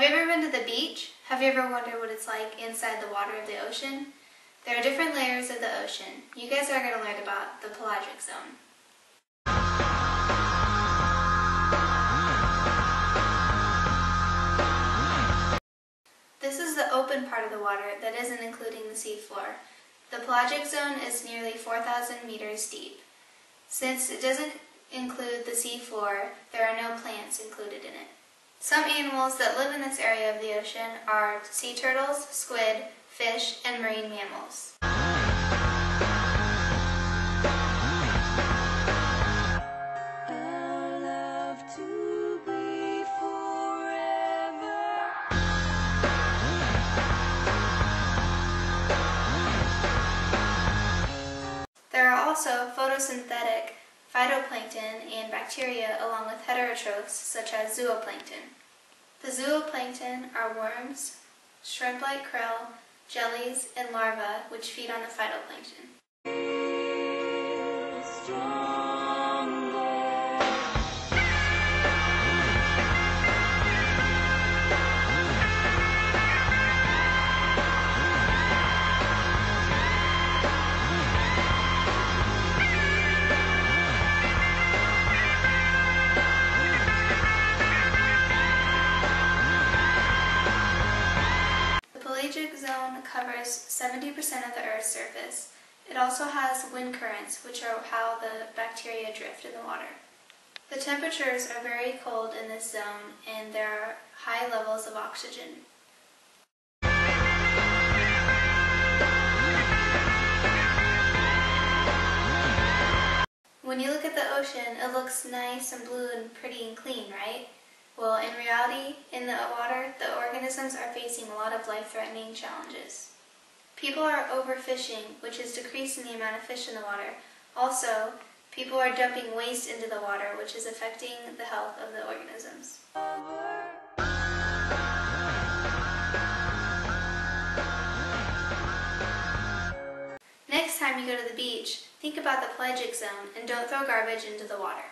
Have you ever been to the beach? Have you ever wondered what it's like inside the water of the ocean? There are different layers of the ocean. You guys are going to learn about the pelagic zone. This is the open part of the water that isn't including the seafloor. The pelagic zone is nearly 4,000 meters deep. Since it doesn't include the seafloor, there are no plants included. Some animals that live in this area of the ocean are sea turtles, squid, fish, and marine mammals. There are also photosynthetic phytoplankton and bacteria along with heterotrophs such as zooplankton. The zooplankton are worms, shrimp-like krill, jellies, and larvae which feed on the phytoplankton. Covers 70% of the Earth's surface. It also has wind currents, which are how the bacteria drift in the water. The temperatures are very cold in this zone and there are high levels of oxygen. When you look at the ocean, it looks nice and blue and pretty and clean, right? Well, in reality, in the water, the organisms are facing a lot of life-threatening challenges. People are overfishing, which is decreasing the amount of fish in the water. Also, people are dumping waste into the water, which is affecting the health of the organisms. Next time you go to the beach, think about the pelagic zone and don't throw garbage into the water.